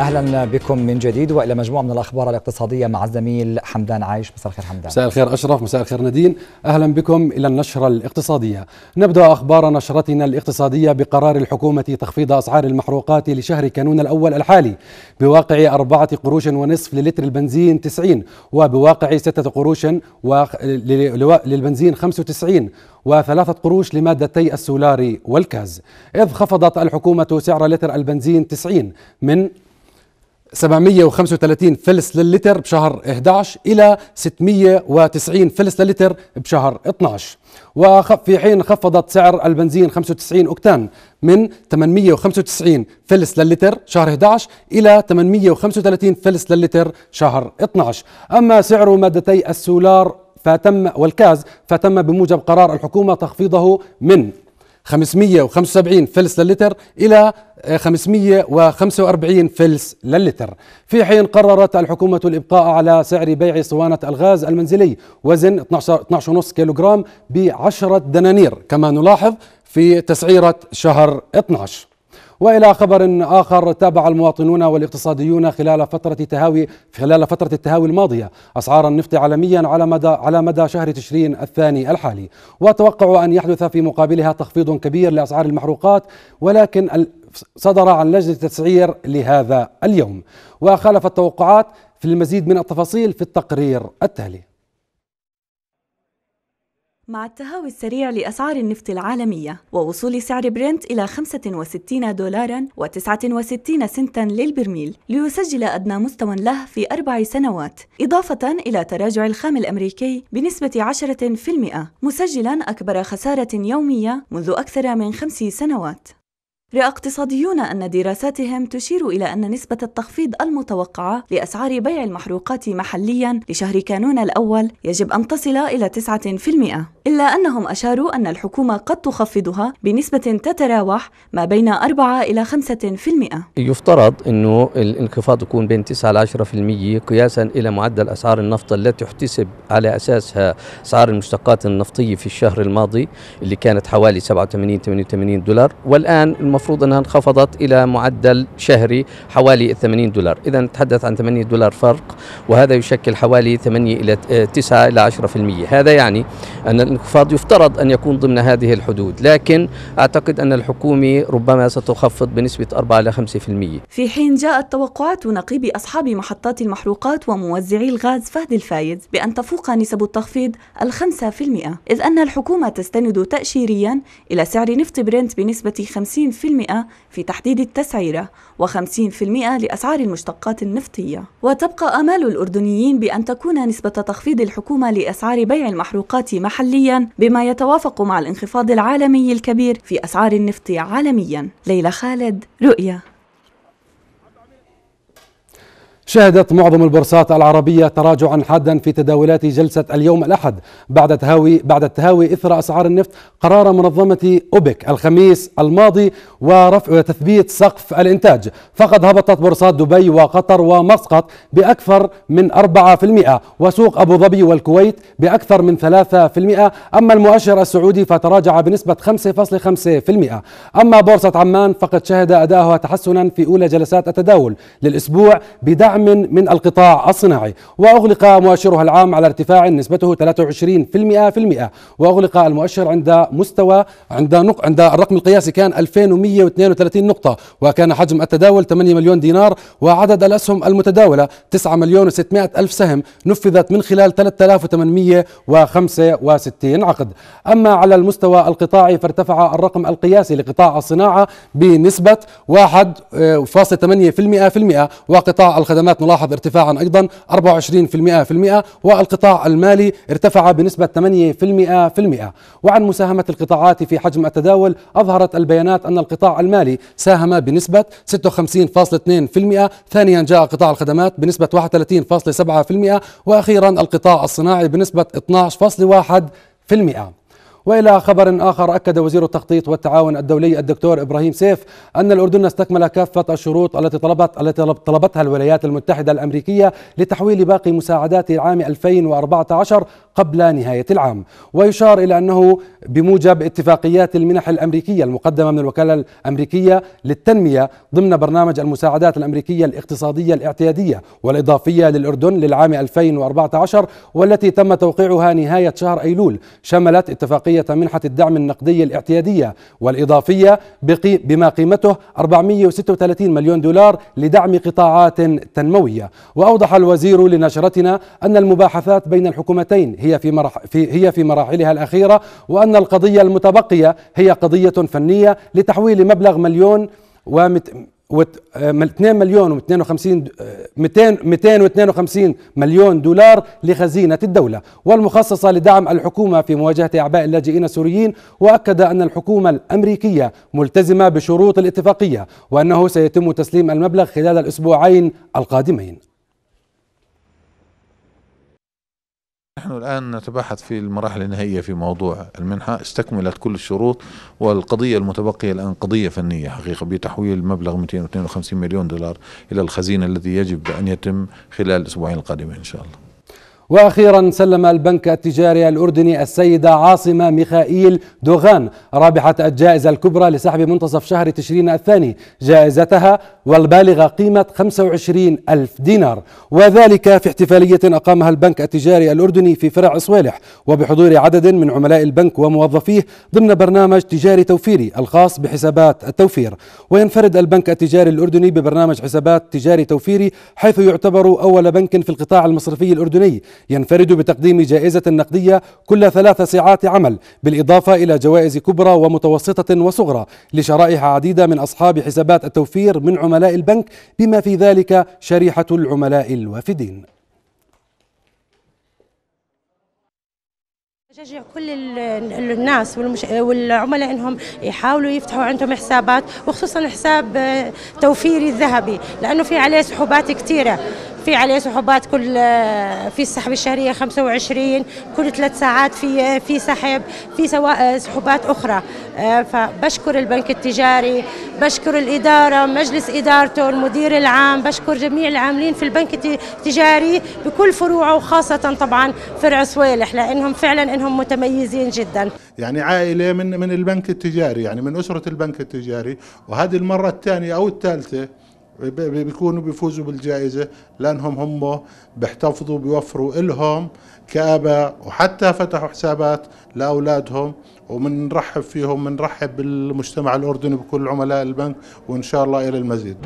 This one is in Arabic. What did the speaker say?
أهلا بكم من جديد وإلى مجموعة من الأخبار الاقتصادية مع الزميل حمدان عايش. مساء الخير حمدان. مساء الخير أشرف مساء الخير نادين. أهلا بكم إلى النشرة الاقتصادية. نبدأ أخبار نشرتنا الاقتصادية بقرار الحكومة تخفيض أسعار المحروقات لشهر كانون الأول الحالي بواقع أربعة قروش ونصف للتر البنزين 90 وبواقع ستة قروش للبنزين 95 وثلاثة قروش لمادتي السولار والكاز. إذ خفضت الحكومة سعر لتر البنزين 90 من 735 فلس للتر بشهر 11 إلى 690 فلس للتر بشهر 12 وفي حين خفضت سعر البنزين 95 أكتان من 895 فلس للتر شهر 11 إلى 835 فلس للتر شهر 12 أما سعر مادتي السولار فتم والكاز فتم بموجب قرار الحكومة تخفيضه من 575 فلس للتر إلى 545 فلس للتر في حين قررت الحكومة الإبقاء على سعر بيع صوانة الغاز المنزلي وزن 12.5 كيلوغرام بعشرة دنانير كما نلاحظ في تسعيرة شهر 12 وإلى خبر آخر تابع المواطنون والاقتصاديون خلال فترة تهاوي خلال فترة التهاوي الماضية. أسعار النفط عالميا على مدى على مدى شهر تشرين الثاني الحالي. وتوقعوا أن يحدث في مقابلها تخفيض كبير لأسعار المحروقات ولكن صدر عن لجنة التسعير لهذا اليوم. وخالف التوقعات في المزيد من التفاصيل في التقرير التالي. مع التهاوي السريع لأسعار النفط العالمية ووصول سعر برنت إلى 65 دولارا و69 سنتا للبرميل ليسجل أدنى مستوى له في أربع سنوات إضافة إلى تراجع الخام الأمريكي بنسبة 10% مسجلا أكبر خسارة يومية منذ أكثر من خمس سنوات. رأى اقتصاديون أن دراساتهم تشير إلى أن نسبة التخفيض المتوقعة لأسعار بيع المحروقات محلياً لشهر كانون الأول يجب أن تصل إلى 9%، إلا أنهم أشاروا أن الحكومة قد تخفضها بنسبة تتراوح ما بين 4 إلى 5%. يفترض أنه الانخفاض يكون بين 9 إلى 10% قياساً إلى معدل أسعار النفط التي احتسب على أساسها أسعار المشتقات النفطية في الشهر الماضي اللي كانت حوالي 87 88 دولار، والآن المفروض أنها انخفضت إلى معدل شهري حوالي 80 دولار اذا نتحدث عن 8 دولار فرق وهذا يشكل حوالي 8 إلى 9 إلى 10% هذا يعني أن الانخفاض يفترض أن يكون ضمن هذه الحدود لكن أعتقد أن الحكومة ربما ستخفض بنسبة 4 إلى 5% في حين جاءت توقعات نقيب أصحاب محطات المحروقات وموزعي الغاز فهد الفايز بأن تفوق نسب التخفيض الخمسة في المئة إذ أن الحكومة تستند تأشيريا إلى سعر نفط برنت بنسبة 50% في تحديد التسعيرة و50% لأسعار المشتقات النفطية. وتبقى آمال الأردنيين بأن تكون نسبة تخفيض الحكومة لأسعار بيع المحروقات محليا بما يتوافق مع الانخفاض العالمي الكبير في أسعار النفط عالميا. ليلى خالد رؤية شهدت معظم البورصات العربية تراجعا حادا في تداولات جلسة اليوم الأحد بعد تهاوي بعد التهاوي إثر أسعار النفط قرار منظمة أوبك الخميس الماضي ورفع وتثبيت سقف الإنتاج. فقد هبطت بورصات دبي وقطر ومسقط بأكثر من 4% وسوق أبو ظبي والكويت بأكثر من 3% أما المؤشر السعودي فتراجع بنسبة 5.5% أما بورصة عمان فقد شهد أداؤها تحسنا في أولى جلسات التداول للأسبوع بدعم دعم من القطاع الصناعي. وأغلق مؤشرها العام على ارتفاع نسبته 23% وأغلق المؤشر عند مستوى عند نق... عند الرقم القياسي كان 2132 نقطة. وكان حجم التداول 8 مليون دينار. وعدد الأسهم المتداولة 9 مليون و600 ألف سهم نفذت من خلال 3865 عقد. أما على المستوى القطاعي فارتفع الرقم القياسي لقطاع الصناعة بنسبة 1.8% وقطاع الخدمات الخدمات نلاحظ ارتفاعا أيضا 24% والقطاع المالي ارتفع بنسبة 8% وعن مساهمة القطاعات في حجم التداول أظهرت البيانات أن القطاع المالي ساهم بنسبة 56.2% ثانيا جاء قطاع الخدمات بنسبة 31.7% وأخيرا القطاع الصناعي بنسبة 12.1% وإلى خبر آخر أكد وزير التخطيط والتعاون الدولي الدكتور إبراهيم سيف أن الأردن استكمل كافة الشروط التي طلبت التي طلبتها الولايات المتحدة الأمريكية لتحويل باقي مساعدات العام 2014 قبل نهاية العام. ويشار إلى أنه بموجب اتفاقيات المنح الأمريكية المقدمة من الوكالة الأمريكية للتنمية ضمن برنامج المساعدات الأمريكية الاقتصادية الاعتيادية والإضافية للأردن للعام 2014 والتي تم توقيعها نهاية شهر أيلول شملت اتفاقية منحة الدعم النقدي الاعتيادية والإضافية بما قيمته 436 مليون دولار لدعم قطاعات تنموية. وأوضح الوزير لنشرتنا أن المباحثات بين الحكومتين هي في, مرح في هي في مراحلها الأخيرة وأن القضية المتبقية هي قضية فنية لتحويل مبلغ مليون ومت 2 مليون و250 200 252 مليون دولار لخزينة الدولة والمخصصة لدعم الحكومة في مواجهة أعباء اللاجئين السوريين وأكد أن الحكومة الأمريكية ملتزمة بشروط الاتفاقية وأنه سيتم تسليم المبلغ خلال الأسبوعين القادمين. نحن الآن نتباحث في المراحل النهائية في موضوع المنحة. استكملت كل الشروط والقضية المتبقية الآن قضية فنية حقيقة بتحويل مبلغ 252 مليون دولار إلى الخزينة الذي يجب أن يتم خلال الأسبوعين القادمين إن شاء الله. وأخيرا سلم البنك التجاري الأردني السيده عاصمه ميخائيل دوغان رابحة الجائزة الكبرى لسحب منتصف شهر تشرين الثاني جائزتها والبالغة قيمة 25 ألف دينار. وذلك في احتفالية أقامها البنك التجاري الأردني في فرع صويلح وبحضور عدد من عملاء البنك وموظفيه ضمن برنامج تجاري توفيري الخاص بحسابات التوفير. وينفرد البنك التجاري الأردني ببرنامج حسابات تجاري توفيري حيث يعتبر أول بنك في القطاع المصرفي الأردني ينفرد بتقديم جائزة نقدية كل ثلاث ساعات عمل بالإضافة إلى جوائز كبرى ومتوسطة وصغرى لشرائح عديدة من أصحاب حسابات التوفير من عملاء البنك بما في ذلك شريحة العملاء الوافدين. بشجع كل الناس والعملاء إنهم يحاولوا يفتحوا عندهم حسابات وخصوصا حساب توفيري الذهبي لأنه في عليه سحوبات كثيرة. في عليه سحوبات كل في السحب الشهرية 25 كل ثلاث ساعات في في سحب في سواء سحوبات أخرى. فبشكر البنك التجاري بشكر الإدارة مجلس إدارته المدير العام بشكر جميع العاملين في البنك التجاري بكل فروعه وخاصة طبعا فرع صويلح لأنهم فعلا إنهم متميزين جدا. يعني عائلة من من البنك التجاري يعني من أسرة البنك التجاري. وهذه المرة الثانية أو الثالثة بيكونوا بيفوزوا بالجائزة لأنهم هم بيحتفظوا بيوفروا إلهم كآباء وحتى فتحوا حسابات لأولادهم ومنرحب فيهم منرحب بالمجتمع الأردني بكل عملاء البنك وإن شاء الله إلى المزيد.